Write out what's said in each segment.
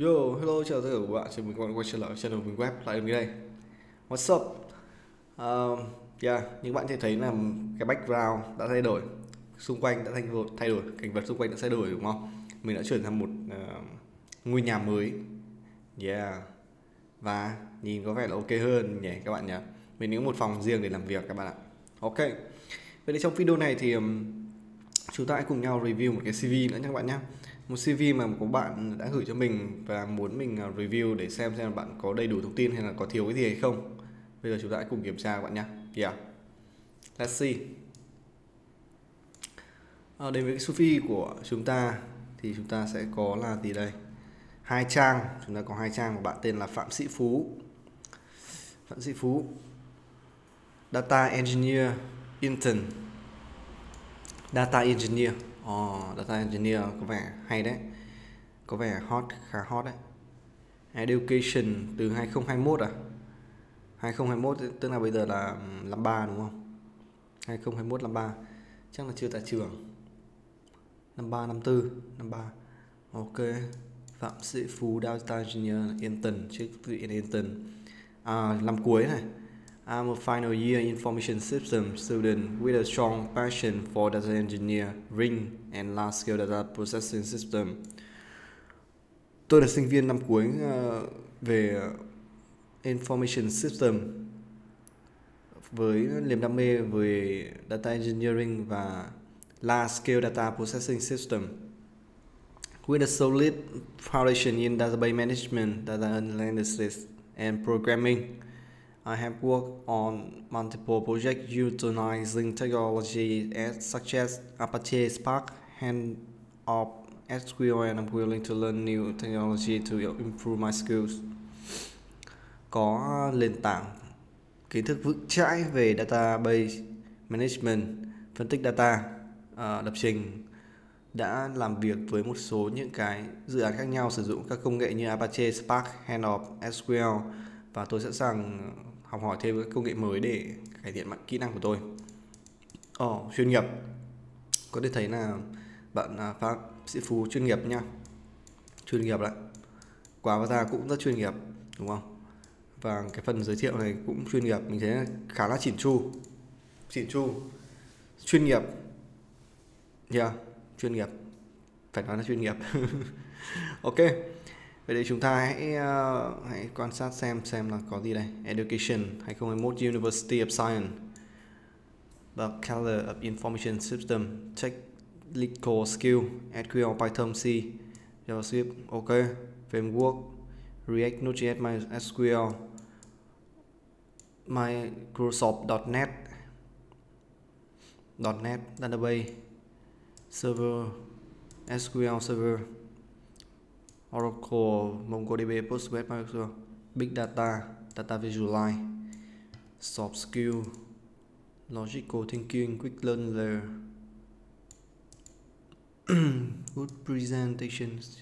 Yo, hello, chào tất cả các bạn, chào mừng các bạn quay trở lại channel mình web lại mình đây. What's up? Um, yeah, những bạn thể thấy là cái background đã thay đổi, xung quanh đã thay đổi, thay đổi, cảnh vật xung quanh đã thay đổi đúng không? Mình đã chuyển sang một uh, ngôi nhà mới. Yeah. Và nhìn có vẻ là ok hơn nhỉ các bạn nhỉ? Mình có một phòng riêng để làm việc các bạn ạ. Ok. Vậy thì trong video này thì um, chúng ta hãy cùng nhau review một cái CV nữa nha các bạn nhé một CV mà một bạn đã gửi cho mình và muốn mình à, review để xem xem bạn có đầy đủ thông tin hay là có thiếu cái gì hay không. Bây giờ chúng ta hãy cùng kiểm tra các bạn nhé yeah let's see. À, đến với cái CV của chúng ta thì chúng ta sẽ có là gì đây? Hai trang. Chúng ta có hai trang của bạn tên là phạm sĩ phú. Phạm sĩ phú data engineer intern. Data engineer oh, data engineer có vẻ hay đấy. Có vẻ hot khá hot đấy. Education từ 2021 à? 2021 tức là bây giờ là 53 đúng không? 2021 53 chắc là chưa tại trường. 53 54 53 ok. Phạm Sĩ Phú Data Engineer Intern trước tự tần à, năm cuối này. I'm a final year information system student with a strong passion for data engineering and large scale data processing system. Tôi là sinh viên năm cuối uh, về ờ, information system với niềm đam mê về data engineering và large scale data processing system. With a solid foundation in database management, data analysis and programming. I have worked on multiple projects utilizing technology as, such as Apache Spark and of SQL and I'm willing to learn new technology to improve my skills. Có nền tảng kiến thức vững chãi về database management, phân tích data, uh, lập trình đã làm việc với một số những cái dự án khác nhau sử dụng các công nghệ như Apache Spark, Handoff, SQL và tôi sẵn sàng học hỏi thêm các công nghệ mới để cải thiện mặt kỹ năng của tôi. Ồ, oh, chuyên nghiệp. Có thể thấy là bạn à, Pháp sĩ Phú chuyên nghiệp nha. Chuyên nghiệp đấy. Và ra cũng rất chuyên nghiệp đúng không? Và cái phần giới thiệu này cũng chuyên nghiệp mình thấy khá là chỉn chu. Chỉn chu. Chuyên nghiệp. Yeah chuyên nghiệp. Phải nói là chuyên nghiệp. Ok. Vậy thì chúng ta hãy uh, hãy quan sát xem xem là có gì đây. Education 2021 University of Science. Bachelor of Information System Technical Skill SQL Python C JavaScript OK Framework React Node.js MySQL Microsoft.NET .NET Database Server SQL Server Oracle, MongoDB, PostgreSQL, Big Data, Data Visualize, Soft Skill, Logical Thinking, Quick Learner, Good Presentations,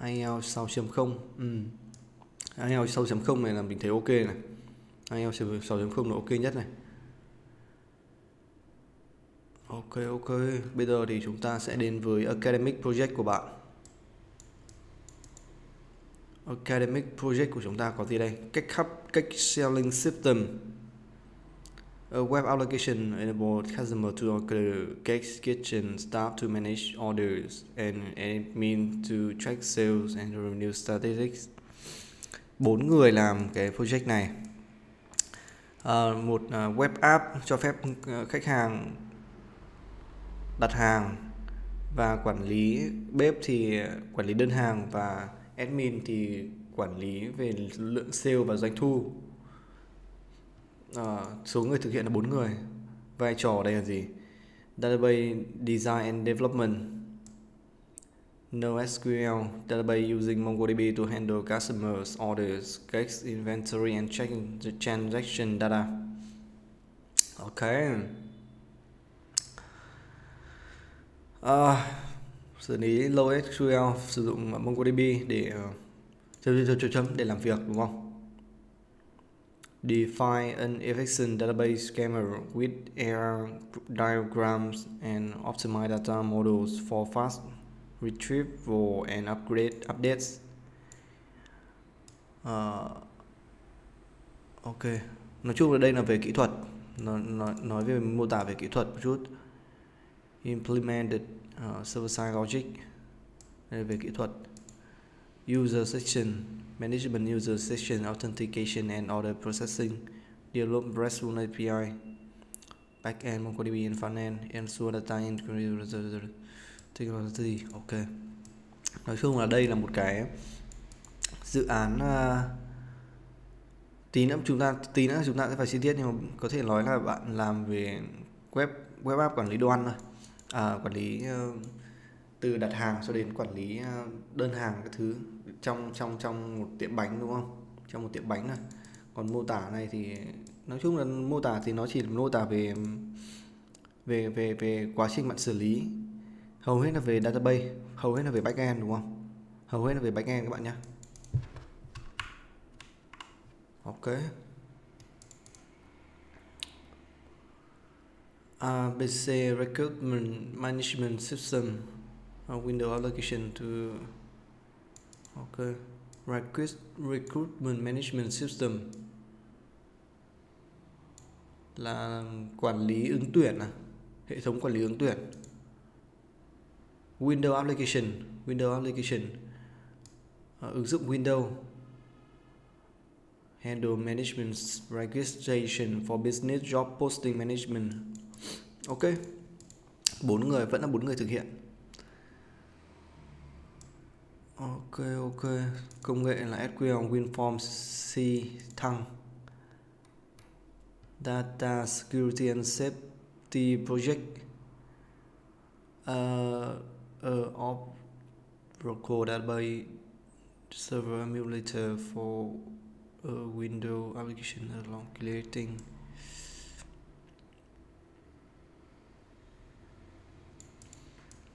IELTS 6.0 ừ. IELTS 6.0 này là mình thấy ok này. IELTS 6.0 là ok nhất này. Ok ok. Bây giờ thì chúng ta sẽ đến với Academic Project của bạn academic project của chúng ta có gì đây cách hấp cách selling system A web application enable customer to order cake kitchen staff to manage orders and admin to track sales and revenue statistics. Bốn người làm cái project này. À, một uh, web app cho phép uh, khách hàng đặt hàng và quản lý bếp thì à, quản lý đơn hàng và admin thì quản lý về lượng sale và doanh thu à, số người thực hiện là bốn người vai trò đây là gì database design and development NoSQL database using MongoDB to handle customers orders, case inventory and checking the transaction data. Okay. Uh, xử lý low SQL sử dụng MongoDB để ờ, chấm chấm chấm chấm để làm việc đúng không? Define an efficient database schema with error diagrams and optimize data models for fast retrieval and upgrade updates. uh, ok nói chung là đây là về kỹ thuật nói nói nói về mô tả về kỹ thuật một chút implemented uh, server side logic đây về kỹ thuật. User section management user section authentication and order processing develop RESTful API backend MongoDB and frontend ensure data integrity technology ok. Nói chung là đây là một cái dự án uh, tí nữa chúng ta tí nữa chúng ta sẽ phải chi tiết nhưng mà có thể nói là bạn làm về web web app quản lý đồ ăn thôi à, quản lý uh, từ đặt hàng cho đến quản lý uh, đơn hàng các thứ trong trong trong một tiệm bánh đúng không? Trong một tiệm bánh này còn mô tả này thì nói chung là mô tả thì nó chỉ mô tả về về về về quá trình bạn xử lý. Hầu hết là về database hầu hết là về backend đúng không? Hầu hết là về backend các bạn nhé ok. ABC recruitment management system uh, window application to okay, Recruit, recruitment management system. Là quản lý ứng tuyển à hệ thống quản lý ứng tuyển. Window application window application à, ứng dụng Windows handle management registration for business job posting management ok. Bốn người vẫn là bốn người thực hiện. Ok ok. Công nghệ là SQL WinForm C thăng. Data security and safety project. Uh, uh, of Oracle database server emulator for ờ, a window application along creating.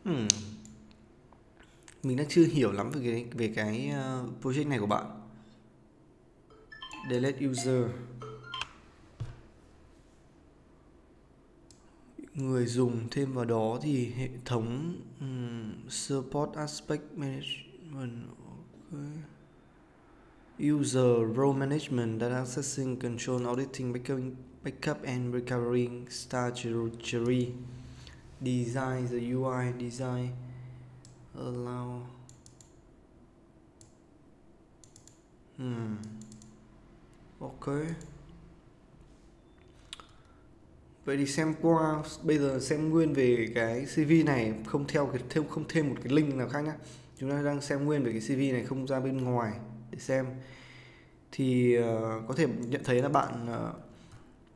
Hmm. mình đang chưa hiểu lắm về cái về cái uh, project này của bạn. Delete user. Người dùng thêm vào đó thì hệ thống um, support aspect management okay. user role management data accessing control auditing backup, backup and recovery strategy design the UI design allow hmm ok. Vậy thì xem qua bây giờ xem nguyên về cái CV này không theo cái thêm không thêm một cái link nào khác nhá. Chúng ta đang xem nguyên về cái CV này không ra bên ngoài để xem. Thì uh, có thể nhận thấy là bạn uh,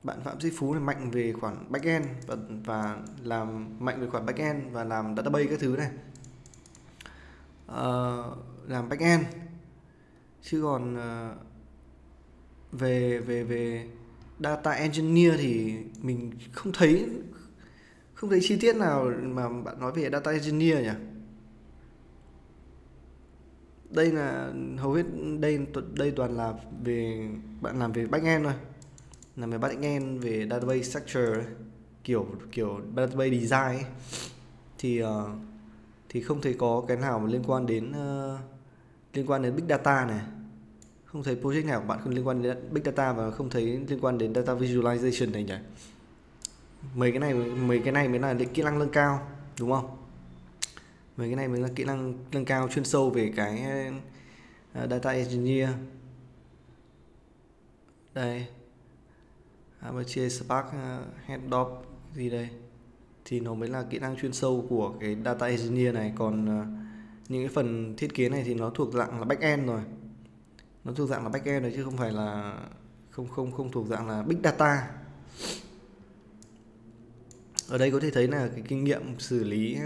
bạn Phạm duy Phú này mạnh về khoản backend và và làm mạnh về khoản backend và làm database các thứ này. Uh, làm backend. Chứ còn uh, về về về data engineer thì mình không thấy không thấy chi tiết nào mà bạn nói về data engineer nhỉ? Đây là hầu hết đây đây toàn là về bạn làm về backend thôi làm về backend về database structure kiểu kiểu database design ấy. thì uh, thì không thấy có cái nào mà liên quan đến uh, liên quan đến big data này. Không thấy project nào của bạn không liên quan đến big data và không thấy liên quan đến data visualization này nhỉ? Mấy cái này mấy cái này mới là kỹ năng nâng cao đúng không? Mấy cái này mới là kỹ năng nâng cao chuyên sâu về cái uh, data engineer. Đây. À, Apache Spark uh, Head gì đây? Thì nó mới là kỹ năng chuyên sâu của cái data engineer này. Còn à, những cái phần thiết kế này thì nó thuộc dạng là back end rồi. Nó thuộc dạng là back end rồi chứ không phải là không không không thuộc dạng là big data. Ở đây có thể thấy là cái kinh nghiệm xử lý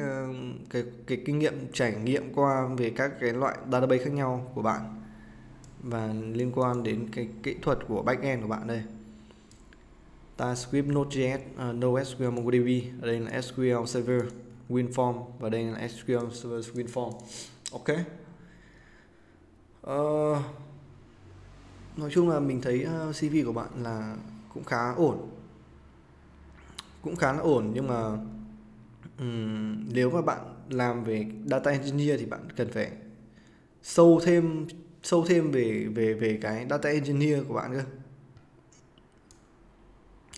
cái cái kinh nghiệm trải nghiệm qua về các cái loại database khác nhau của bạn và liên quan đến cái kỹ thuật của backend của bạn đây. TypeScript Node.js à, uh, NoSQL MongoDB ở đây là SQL Server WinForm và đây là SQL Server WinForm. Ok. Uh, nói chung là mình thấy ờ, uh, CV của bạn là cũng khá ổn. Cũng khá là ổn nhưng mà um, nếu mà bạn làm về data engineer thì bạn cần phải sâu thêm sâu thêm về về về cái data engineer của bạn cơ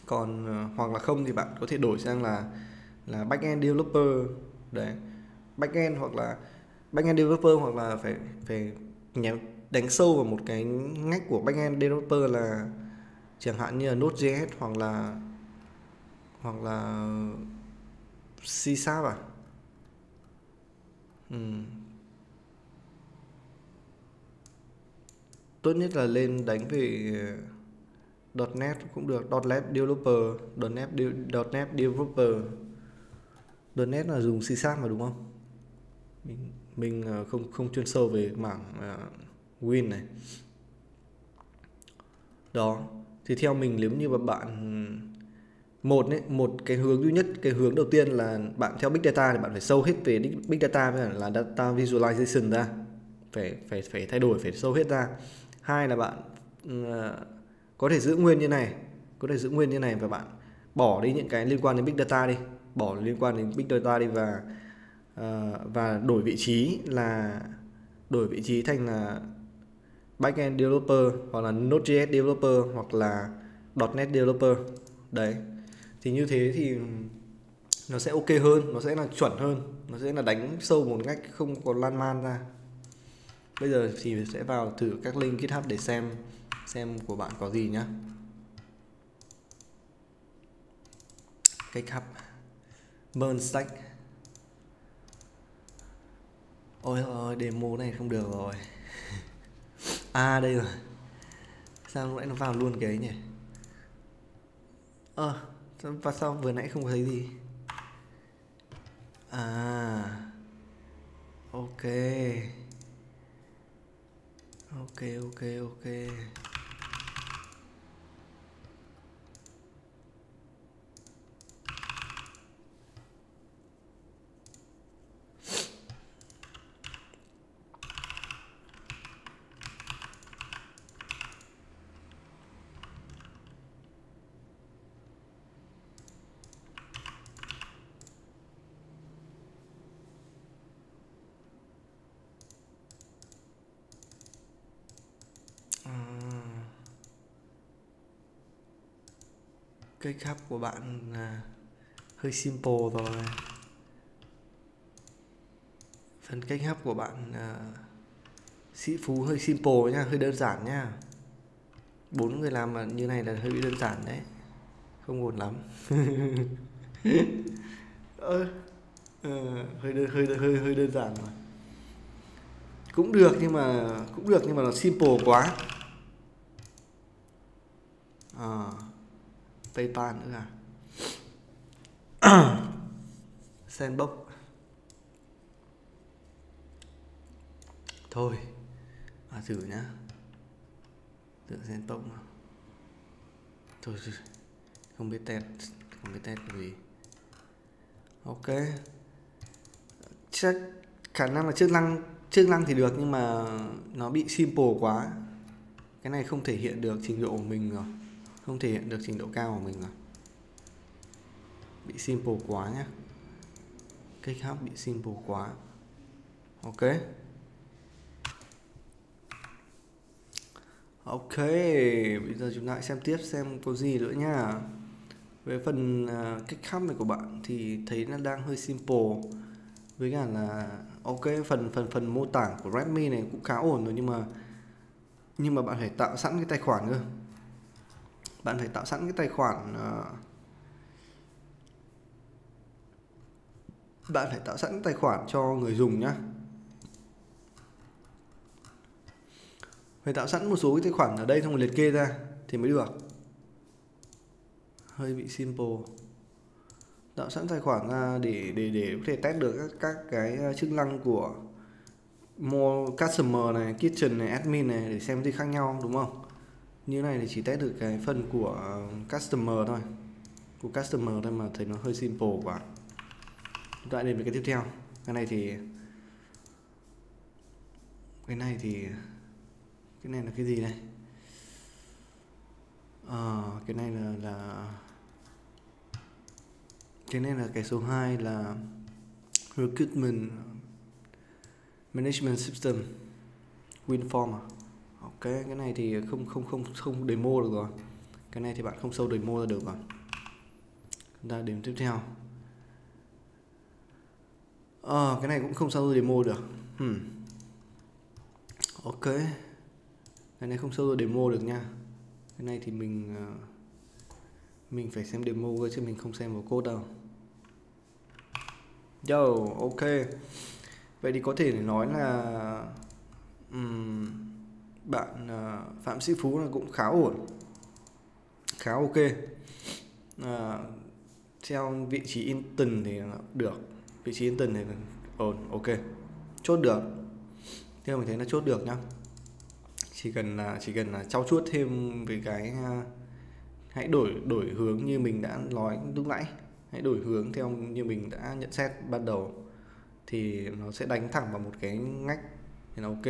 còn ờ, hoặc là không thì bạn có thể đổi sang là là backend developer. Đấy. Backend hoặc là, backend developer hoặc là phải phải nhắm đánh sâu vào một cái ngách của backend developer là chẳng hạn như là Node.js hoặc là hoặc là C Sharp à? Ừ. tốt nhất là lên đánh về .NET cũng được .NET Developer .NET, .NET Developer .NET là dùng C Sharp mà đúng không? Mình mình ờ, không không chuyên sâu về mảng uh, Win này. Đó. Thì theo mình nếu như mà bạn một ấy, một cái hướng duy nhất cái hướng đầu tiên là bạn theo big data thì bạn phải sâu hết về big data với là data visualization ra. Phải phải phải thay đổi phải sâu hết ra. Hai là bạn uh, có thể giữ nguyên như này có thể giữ nguyên như này và bạn bỏ đi những cái liên quan đến big data đi bỏ liên quan đến big data đi và uh, và đổi vị trí là đổi vị trí thành là backend developer hoặc là Node.js developer hoặc là .NET developer. Đấy thì như thế thì nó sẽ ok hơn nó sẽ là chuẩn hơn nó sẽ là đánh sâu một ngách không còn lan man ra. Bây giờ thì sẽ vào thử các link github để xem xem của bạn có gì nhá. Cách cup burn stack. Ôi ôi demo này không được rồi. À đây rồi. Sao lúc nãy nó vào luôn cái ấy nhỉ? Ơ à, và sao vừa nãy không thấy gì? À. Ok. Ok ok ok. Cái cap của bạn là hơi simple rồi. Phần cách hấp của bạn là sĩ phú hơi simple nha hơi đơn giản nha bốn người làm mà như này là hơi bị đơn giản đấy không ổn lắm. Ờ, ờ, hơi, đơn, hơi hơi hơi đơn giản rồi cũng được nhưng mà cũng được nhưng mà nó simple quá. À. PayPal nữa à? Sandbox. Thôi à, thử nhá. Thử Sandbox nào. Thôi không biết test Không biết test gì. Ok. Chắc khả năng là chức năng chức năng thì được nhưng mà nó bị simple quá. Cái này không thể hiện được trình độ của mình rồi không thể hiện được trình độ cao của mình rồi. Bị simple quá nhé cách hát bị simple quá. Ok. Ok bây giờ chúng ta hãy xem tiếp xem có gì nữa nha về phần uh, cách hát này của bạn thì thấy nó đang hơi simple. Với cả là ok phần phần phần mô tả của Redmi này cũng khá ổn rồi nhưng mà nhưng mà bạn phải tạo sẵn cái tài khoản cơ bạn phải tạo sẵn cái tài khoản ờ, bạn phải tạo sẵn tài khoản cho người dùng nhá. Phải tạo sẵn một số cái tài khoản ở đây xong rồi liệt kê ra thì mới được. Hơi bị simple. Tạo sẵn tài khoản ra để để để có thể test được các các cái ờ, chức năng của more customer này, kitchen này, admin này để xem gì khác nhau, đúng không? Như này thì chỉ test được cái phần của customer thôi. Của customer thôi mà thấy nó hơi simple quá. Chúng ta đến với cái tiếp theo. Cái này thì cái này thì cái này là cái gì đây? À, cái này là là cái này là cái số 2 là recruitment management system Winform à ok cái này thì không không không không demo được rồi. Cái này thì bạn không sâu demo ra được rồi. Chúng ta điểm tiếp theo. À, cái này cũng không sâu demo được. Hmm. ok. Cái này không sâu demo được nha. Cái này thì mình ờ, mình phải xem demo cơ chứ mình không xem vào code đâu. Yo, ok. Vậy thì có thể nói là um, bạn ờ, Phạm Sĩ Phú là cũng khá ổn Khá ok. À, Theo vị trí Inton thì được Vị trí Inton thì ổn, ok Chốt được. Theo mình thấy nó chốt được nhá. Chỉ cần là chỉ cần là trau chuốt thêm về cái ờ, hãy đổi đổi hướng như mình đã nói lúc nãy. Hãy đổi hướng theo như mình đã nhận xét ban đầu thì nó sẽ đánh thẳng vào một cái ngách thì nó ok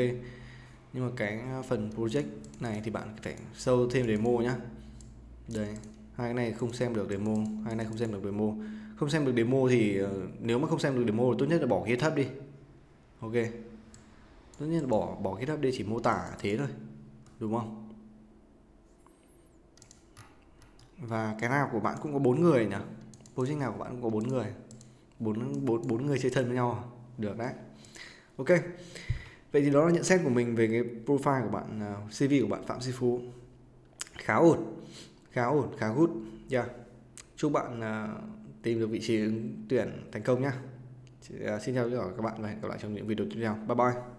nhưng mà cái à, phần project này thì bạn phải sâu thêm demo nhá. Đây, hai cái này không xem được demo, hai cái này không xem được demo. Không xem được demo thì ờ, nếu mà không xem được demo thì tốt nhất là bỏ GitHub đi. Ok. Tốt nhất là bỏ bỏ GitHub đi, chỉ mô tả thế thôi. Đúng không? Và cái nào của bạn cũng có bốn người nhỉ? Project nào của bạn cũng có bốn người. Bốn bốn bốn người chơi thân với nhau à? được đấy. Ok vậy thì đó là nhận xét của mình về cái profile của bạn à, uh, cv của bạn phạm sĩ phú. Khá ổn khá ổn khá good yeah. chúc bạn uh, tìm được vị trí ứng tuyển thành công nhá. Uh, xin chào tất cả các bạn và hẹn gặp lại trong những video tiếp theo. Bye bye.